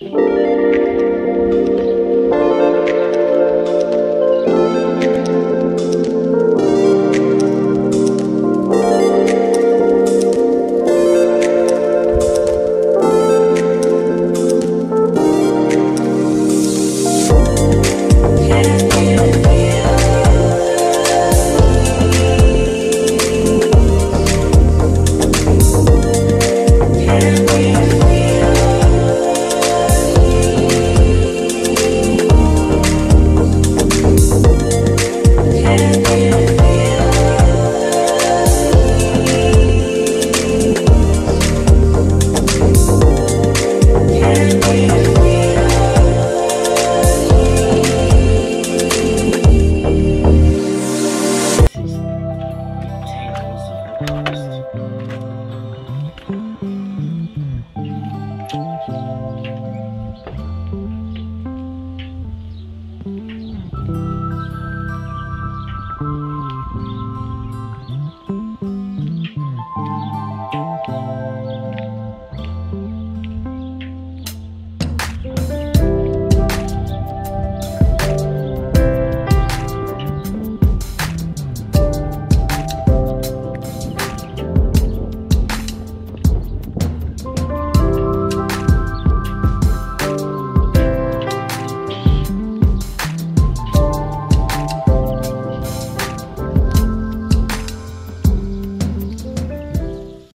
Música Música